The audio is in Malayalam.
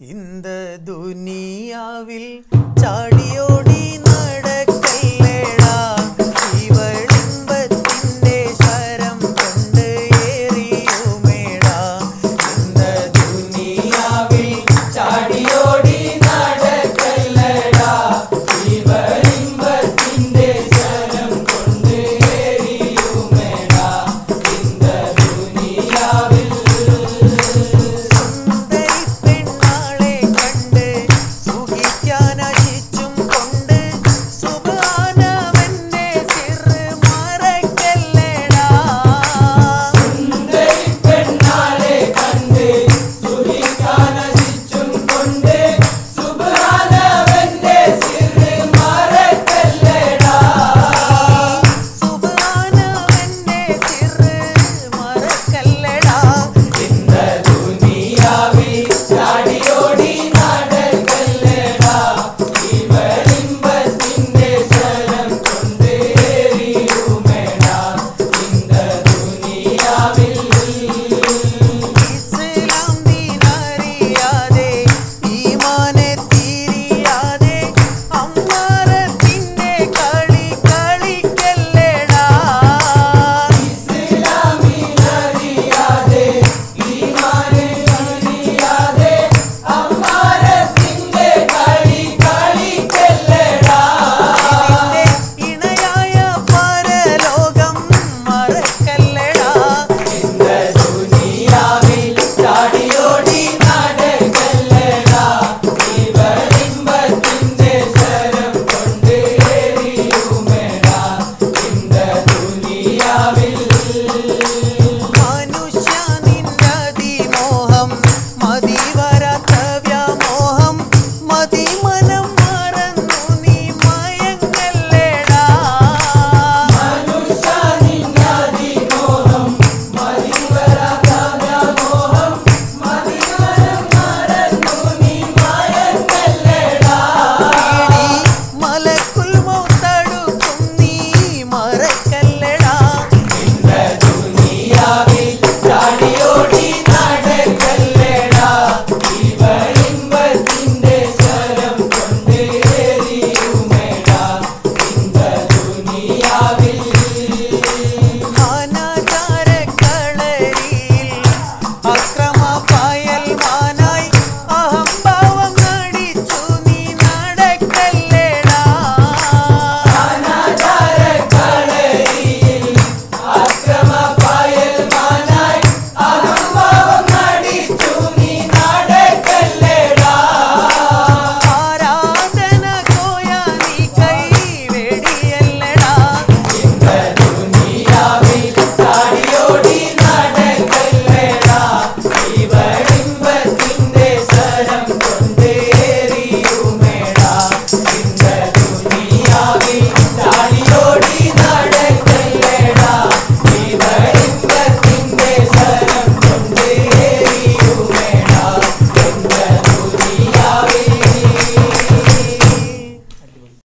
இந்த துனியாவில் சாடியோ